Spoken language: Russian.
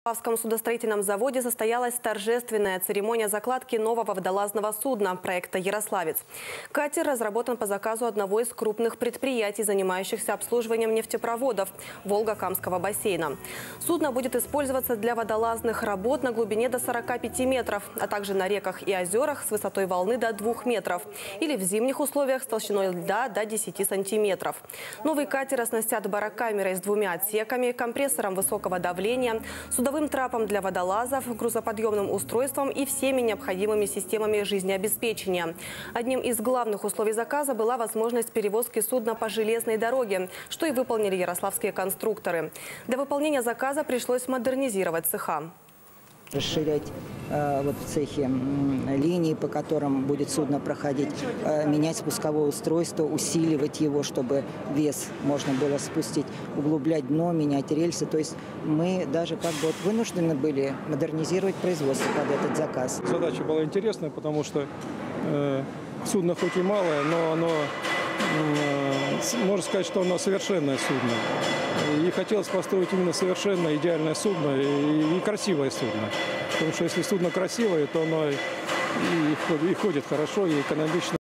В Павском судостроительном заводе состоялась торжественная церемония закладки нового водолазного судна проекта «Ярославец». Катер разработан по заказу одного из крупных предприятий, занимающихся обслуживанием нефтепроводов Волго-Камского бассейна. Судно будет использоваться для водолазных работ на глубине до 45 метров, а также на реках и озерах с высотой волны до 2 метров или в зимних условиях с толщиной льда до 10 сантиметров. Новый катер оснастят барокамерой с двумя отсеками, компрессором высокого давления, судовым трапом для водолазов, грузоподъемным устройством и всеми необходимыми системами жизнеобеспечения. Одним из главных условий заказа была возможность перевозки судна по железной дороге, что и выполнили ярославские конструкторы. Для выполнения заказа пришлось модернизировать цеха расширять э, вот в цехе линии, по которым будет судно проходить, э, менять спусковое устройство, усиливать его, чтобы вес можно было спустить, углублять дно, менять рельсы. То есть мы даже как бы вот вынуждены были модернизировать производство под этот заказ. Задача была интересная, потому что э, судно хоть и малое, но оно, э, можно сказать, что оно совершенное судно. И хотелось построить именно совершенно идеальное судно и, и красивое судно. Потому что если судно красивое, то оно и, и ходит хорошо, и экономично.